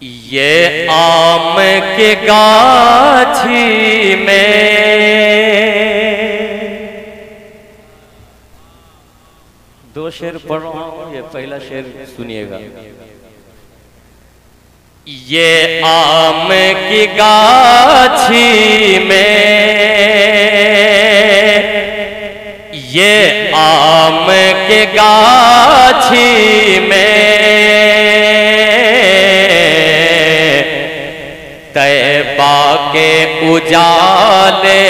یہ آم کے گاچھی میں۔ دو شیر پڑھ رہا ہوں یہ پہلا شیر سنیے گا۔ یہ آم کی گاچھی میں۔ یہ آم کے گاچھی تیبہ کے اجالے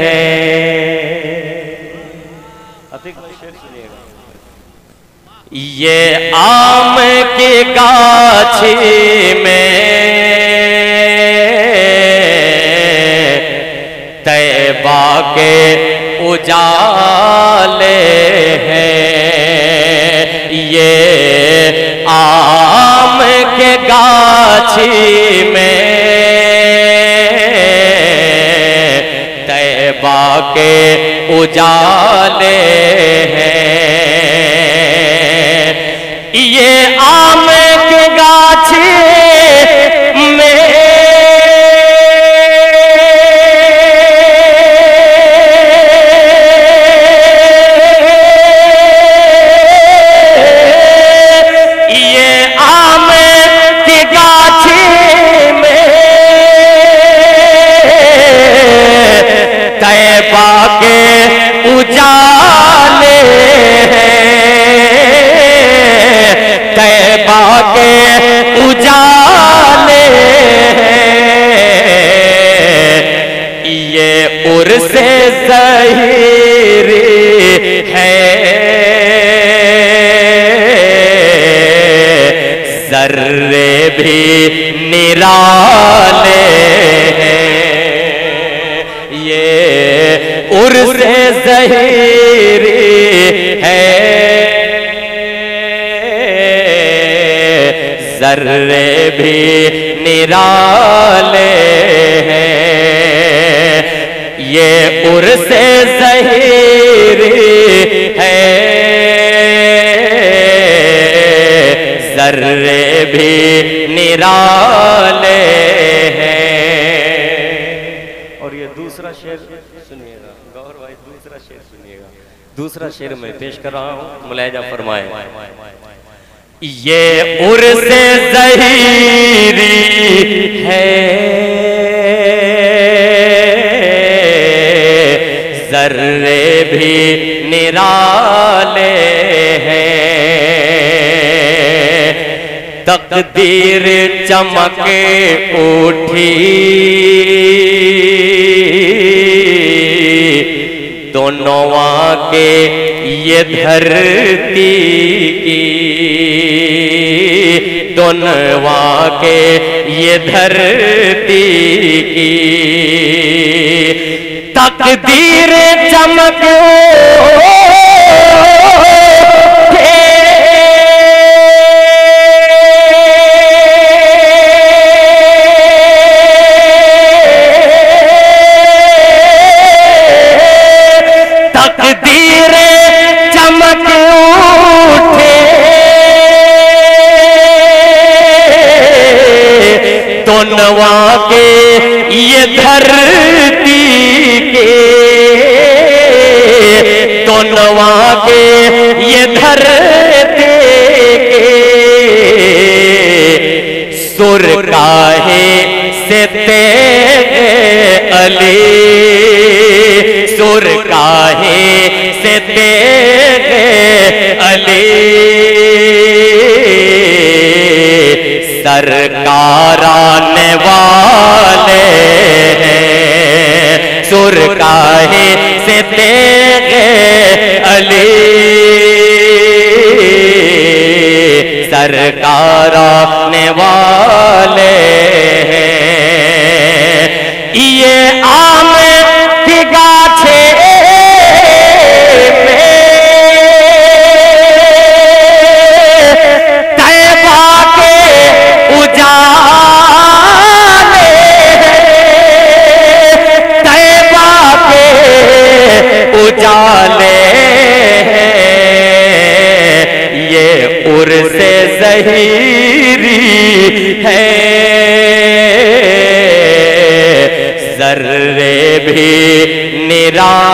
ہیں۔ یہ آم کی گاچھی میں تیبہ کے اجالے ہیں۔ یہ آم کے گاچھی میں اجالے بھی نرالے ہیں یہ عرص ظہیری ہے۔ ذرے بھی نرالے ہیں یہ عرص ظہیری ہے۔ ذرے بھی نرالے ہیں۔ اور یہ دوسرا شعر سنیے گا۔ گور بھائی، دوسرا شعر سنیے گا۔ دوسرا شعر میں پیش کر رہا ہوں ملاحظہ فرمائے۔ یہ عرص ظہیری تقدیر چمک اٹھی۔ دونوں کے یہ دھرتی کی۔ دونوں کے یہ دھرتی کی۔ تقدیر چمک اٹھے دونوں کے یہ دھرتی کے۔ دونوں کے یہ دھرتی کے۔ سر کاہے سے تیرے علی۔ سر کاہے سے تیرے علی۔ سرکار آنے والے ہیں۔ سرکاہے سے تیرے ذرے بھی نرالے